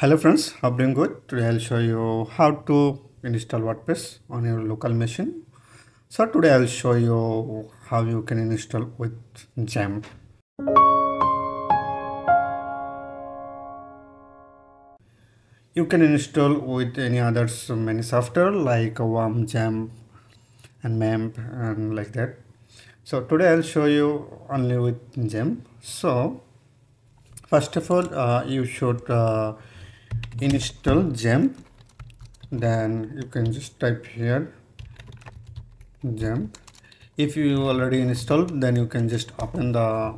Hello friends, hope doing good. Today I'll show you how to install WordPress on your local machine. So today I'll show you how you can install with XAMPP. You can install with any other many software like WAMP, XAMPP and MAMP and like that. So today I'll show you only with XAMPP. So first of all uh, you should uh, install gem then you can just type here gem. If you already installed then you can just open the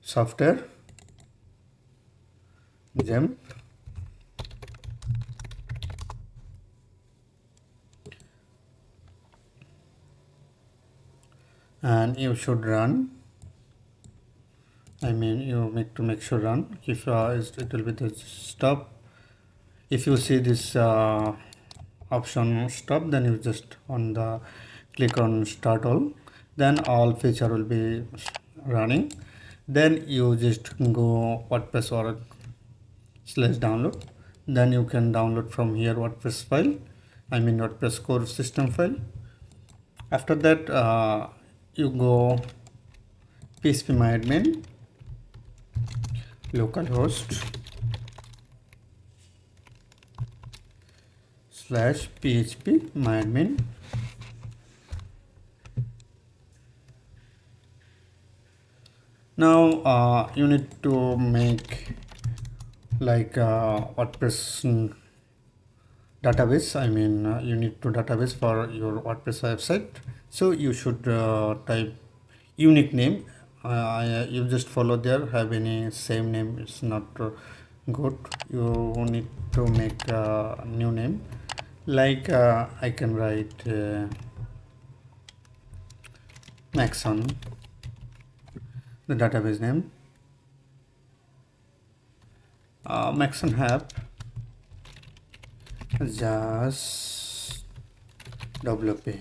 software gem. And you should run I mean you need to make sure run. If uh, it will be the stop. If you see this uh, option stop then you just on the click on start all. Then all feature will be running. Then you just go WordPress.org slash download. Then you can download from here WordPress file I mean WordPress core system file. After that uh, you go phpMyAdmin localhost slash phpMyAdmin now uh, you need to make like uh, WordPress database. I mean uh, you need to database for your WordPress website. So you should uh, type unique name uh, you just follow there. Have any same name it's not good. You need to make a new name. Like uh, I can write uh, Maxon. The database name. Uh, Maxon Hub just WP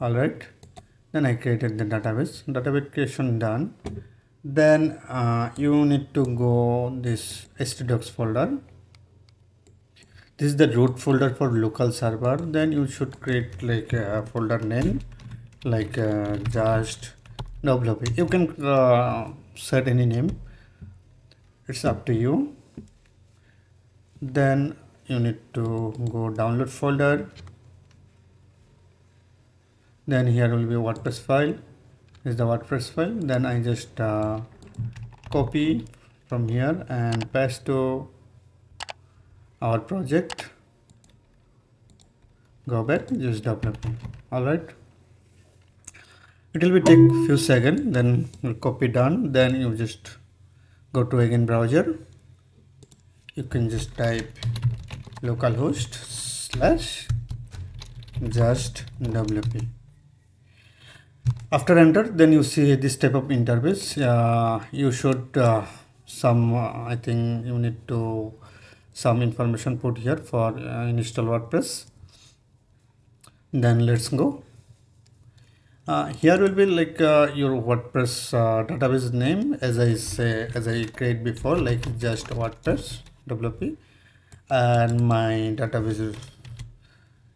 all right then I created the database. Database creation done. Then uh, you need to go this htdocs folder. This is the root folder for local server. Then you should create like a folder name like uh, just wp you can uh, set any name. It's up to you. Then you need to go download folder then here will be wordpress file. Is the wordpress file. Then i just uh, copy from here and paste to our project. Go back use wp all right. It will be take few seconds then we'll copy done. Then you just go to again browser. You can just type localhost slash just wp after enter then you see this type of interface. Uh, you should uh, some uh, i think you need to some information put here for uh, install wordpress. Then let's go. Uh, here will be like uh, your wordpress database name. As i say as i create before like just wordpress wp and my database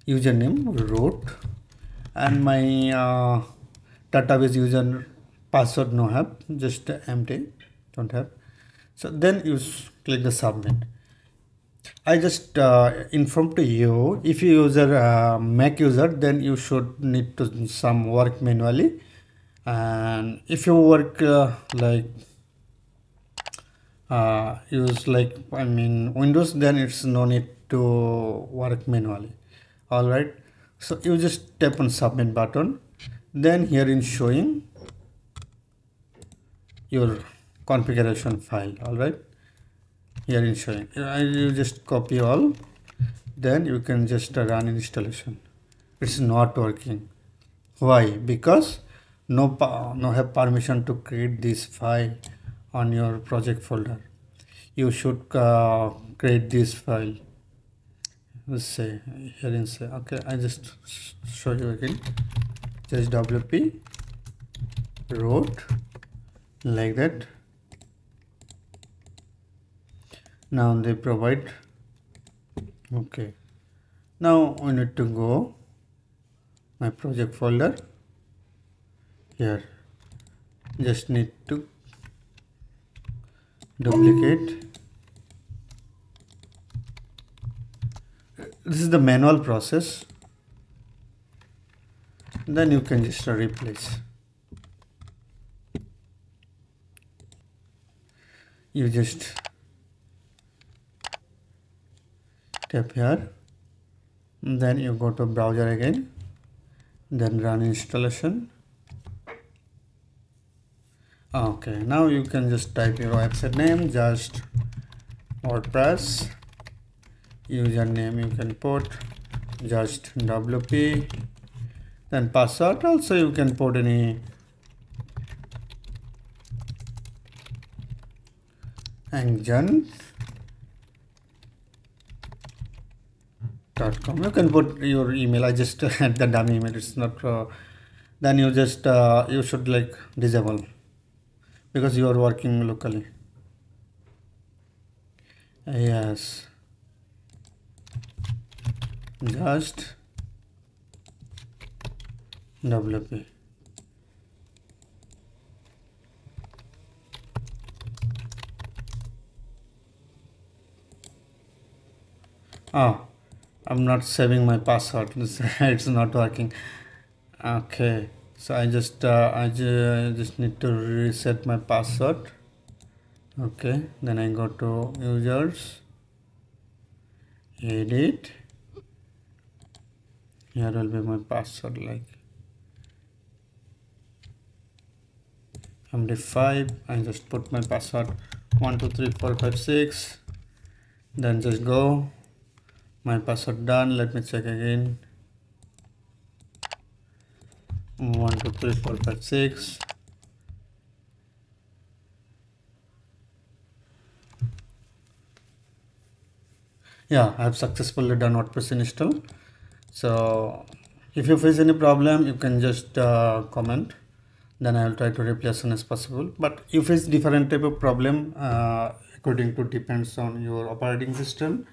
username root and my database user password no have just empty don't have. So then you click the submit. I just uh, inform to you if you user uh, mac user then you should need to some work manually. And if you work uh, like uh, use like i mean windows then it's no need to work manually. All right. So you just tap on submit button then here in showing your configuration file all right? Here in showing. You just copy all. Then you can just run installation. It's not working. Why? Because no no have permission to create this file on your project folder. You should uh, create this file. Let's say here in say okay i just show you again just wp root like that. Now they provide. Okay. Now we need to go my project folder. Here. Just need to duplicate. This is the manual process then you can just replace. You just tap here. Then you go to browser again. Then run installation. Okay now you can just type your website name just wordpress. Username you can put just wp then password also you can put any engine dot com. You can put your email. I just had the dummy email. It's not uh, then you just uh, you should like disable because you are working locally. Yes. Just wp oh i'm not saving my password. It's not working. Okay so i just uh, I just need to reset my password. Okay then i go to users edit. Here will be my password like md5 i just put my password. 123456 then just go. My password done. Let me check again. One two three four five six. Yeah i have successfully done wordpress install. So if you face any problem you can just uh, comment then i will try to reply as soon as possible. But if face different type of problem uh, according to depends on your operating system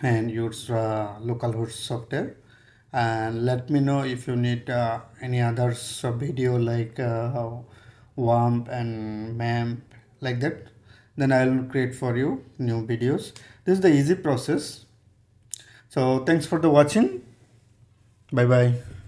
and your uh, local host software. And let me know if you need uh, any others video like uh, WAMP and MAMP like that. Then I will create for you new videos. This is the easy process. So thanks for the watching. Bye bye